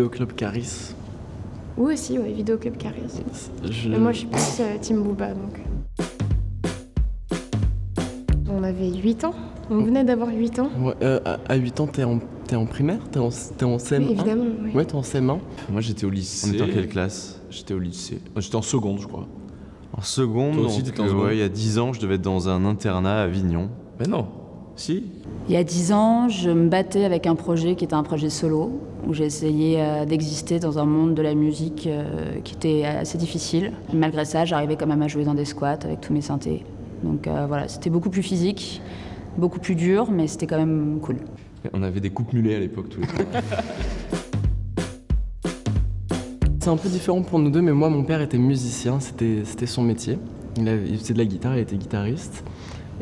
Vidéoclub Caris. Ou aussi, ouais, Vidéo Club Caris. Je- moi, je suis plus euh, Team Booba, donc. On avait 8 ans. On venait d'avoir 8 ans. Ouais, euh, à- à 8 ans, t'es en, t'es en primaire? T'es en, t'es en CM1 Oui, évidemment, oui. Ouais, t'es en CM1. Moi j'étais au lycée. On était en quelle classe? J'étais au lycée. Euh, J'étais en seconde, je crois. En seconde, Toi aussi, donc, t'étais en seconde? ouais, il y a 10 ans, je devais être dans un internat à Avignon. Mais non. Si Il y a dix ans, je me battais avec un projet qui était un projet solo, où j'essayais euh, d'exister dans un monde de la musique euh, qui était assez difficile. Malgré ça, j'arrivais quand même à jouer dans des squats avec tous mes synthés. Donc euh, voilà, c'était beaucoup plus physique, beaucoup plus dur, mais c'était quand même cool. On avait des coupes mulets à l'époque, tous les deux. C'est un peu différent pour nous deux, mais moi, mon père était musicien, c'était c'était son métier. Il, avait- il faisait de la guitare, il était guitariste.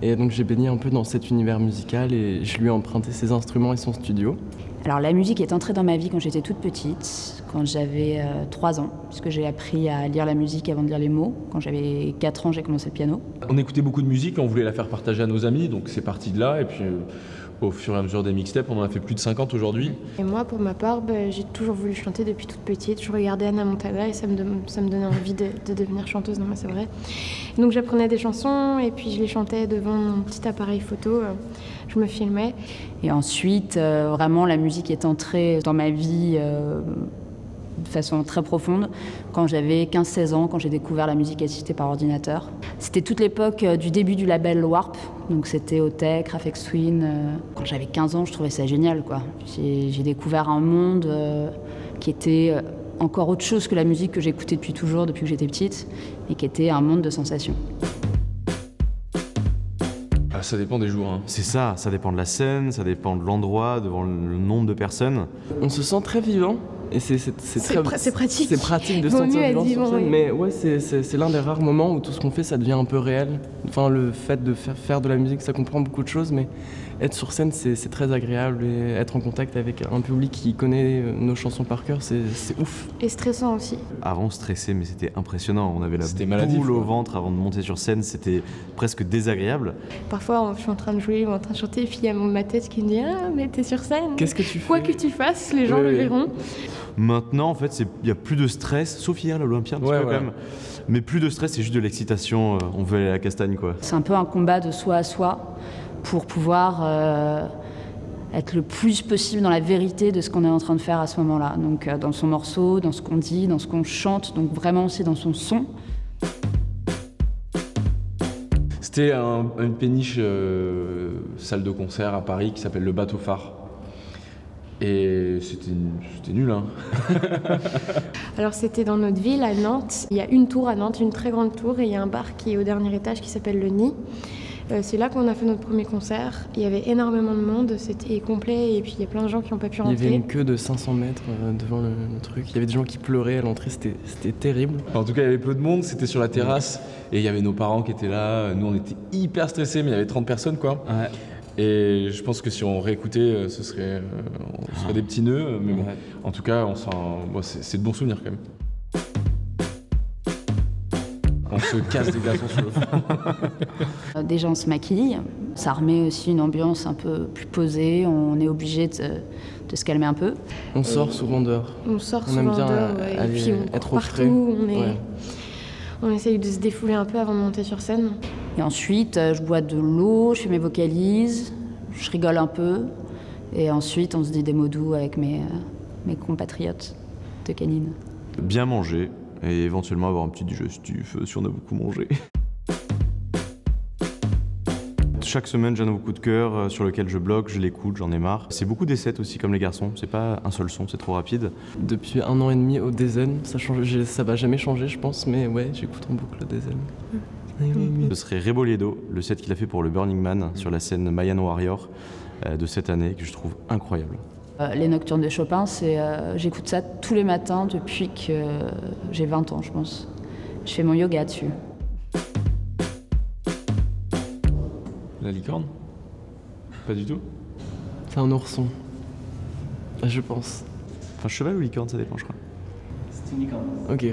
Et donc j'ai baigné un peu dans cet univers musical et je lui ai emprunté ses instruments et son studio. Alors la musique est entrée dans ma vie quand j'étais toute petite, quand j'avais 3 ans, puisque j'ai appris à lire la musique avant de lire les mots. Quand j'avais 4 ans, j'ai commencé le piano. On écoutait beaucoup de musique on voulait la faire partager à nos amis, donc c'est parti de là. Et puis euh, au fur et à mesure des mixtapes, on en a fait plus de 50 aujourd'hui. Et moi, pour ma part, bah, j'ai toujours voulu chanter depuis toute petite. Je regardais Anna Montana et ça me, ça me donnait envie de, de devenir chanteuse. Non, mais c'est vrai. Donc j'apprenais des chansons et puis je les chantais devant mon petit appareil photo. euh, Je me filmais. Et ensuite, euh, vraiment, la musique est entrée dans ma vie euh, de façon très profonde quand j'avais 15-16 ans, quand j'ai découvert la musique assistée par ordinateur. C'était toute l'époque euh, du début du label Warp, donc c'était Otech, Raphex Twin. euh. Quand j'avais 15 ans, je trouvais ça génial. quoi. J'ai découvert un monde euh, qui était encore autre chose que la musique que j'écoutais depuis toujours, depuis que j'étais petite, et qui était un monde de sensations. Ah, ça dépend des jours. hein. C'est ça, ça dépend de la scène, ça dépend de l'endroit, devant le nombre de personnes. On se sent très vivant et c'est très pra- c'est pratique. C'est pratique de sentir vivant sur scène, oui. mais ouais, c'est l'un des rares moments où tout ce qu'on fait, ça devient un peu réel. Enfin, le fait de faire, faire de la musique, ça comprend beaucoup de choses, mais être sur scène, c'est très agréable et être en contact avec un public qui connaît euh, nos chansons par cœur, c'est ouf. Et stressant aussi. Avant, stressé, mais c'était impressionnant. On avait la boule maladif, au quoi. ventre avant de monter sur scène, c'était presque désagréable. Parfois, je suis en train de jouer ou en train de chanter, et puis il y a mon- ma tête qui me dit Ah, mais t'es sur scène. Qu'est-ce que tu fais Quoi que tu fasses, les gens le verront. Maintenant, en fait, il n'y a plus de stress, sauf hier, l'Olympia, un petit Ouais, peu quand même. Mais plus de stress, c'est juste de l'excitation. euh, On veut aller à la castagne, quoi. C'est un peu un combat de soi à soi pour pouvoir euh, être le plus possible dans la vérité de ce qu'on est en train de faire à ce moment-là. Donc euh, dans son morceau, dans ce qu'on dit, dans ce qu'on chante, donc vraiment aussi dans son son. C'était un- une péniche euh, salle de concert à Paris qui s'appelle le Bateau Phare. Et c'était c'était nul, hein. Alors c'était dans notre ville, à Nantes. Il y a une tour à Nantes, une très grande tour, et il y a un bar qui est au dernier étage qui s'appelle le Nid. Euh, c'est là qu'on a fait notre premier concert. Il y avait énormément de monde, c'était complet, et puis il y a plein de gens qui n'ont pas pu Il y avait rentrer. une queue de 500 mètres euh, devant le, le truc. Il y avait des gens qui pleuraient à l'entrée, c'était c'était terrible. En tout cas, il y avait peu de monde, c'était sur la terrasse. Et il y avait nos parents qui étaient là. Nous, on était hyper stressés, mais il y avait 30 personnes, quoi. Et je pense que si on réécoutait, euh, ce serait, euh, on serait des petits nœuds. Mais bon, Ouais. en tout cas, on s'en- bon, c'est c'est de bons souvenirs quand même. On se casse des glaçons sur le front. Euh, Déjà on se maquille, ça remet aussi une ambiance un peu plus posée, on est obligé de, de se calmer un peu. On sort souvent dehors. On sort On souvent aime bien dehors, ouais, et puis on être court au frais. partout, on, est... Ouais. on essaye de se défouler un peu avant de monter sur scène. Et ensuite euh, je bois de l'eau, je fais mes vocalises, je rigole un peu. Et ensuite on se dit des mots doux avec mes, euh, mes compatriotes de canine. Bien manger et éventuellement avoir un petit digestif euh, si on a beaucoup mangé. Chaque semaine, j'ai un nouveau coup de cœur euh, sur lequel je bloque, je l'écoute, j'en ai marre. C'est beaucoup d'essais aussi, comme les garçons. C'est pas un seul son, c'est trop rapide. Depuis un an et demi au DZN, ça change, j'ai- ça va jamais changer, je pense, mais ouais, j'écoute en boucle le DZN. Ce serait Reboliedo, le set qu'il a fait pour le Burning Man sur la scène Mayan Warrior euh, de cette année, que je trouve incroyable. Euh, les nocturnes de Chopin, c'est, euh, j'écoute ça tous les matins depuis que euh, j'ai 20 ans, je pense. Je fais mon yoga dessus. La licorne? Pas du tout C'est un ourson. Je pense. Enfin, cheval ou licorne, ça dépend, je crois. Ok.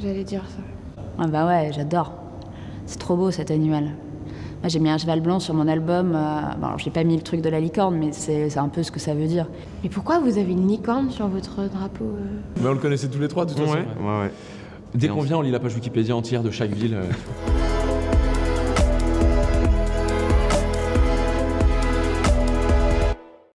J'allais dire ça. Ah bah ouais, j'adore. C'est trop beau cet animal. J'ai mis un cheval blanc sur mon album. bon, alors, j'ai pas mis le truc de la licorne, mais c'est un peu ce que ça veut dire. Mais pourquoi vous avez une licorne sur votre drapeau mais On le connaissait tous les trois, de toute façon. Ouais, ouais, Dès qu'on vient, on lit la page Wikipédia entière de chaque ville.